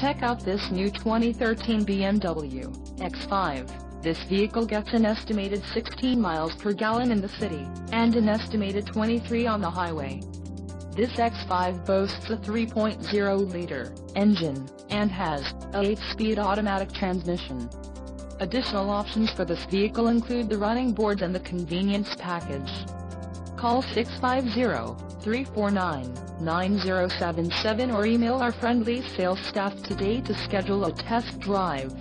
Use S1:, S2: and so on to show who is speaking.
S1: Check out this new 2013 BMW X5. This vehicle gets an estimated 16 miles per gallon in the city, and an estimated 23 on the highway. This X5 boasts a 3.0-liter engine, and has a 8-speed automatic transmission. Additional options for this vehicle include the running boards and the convenience package. Call 650-349-9077 or email our friendly sales staff today to schedule a test drive.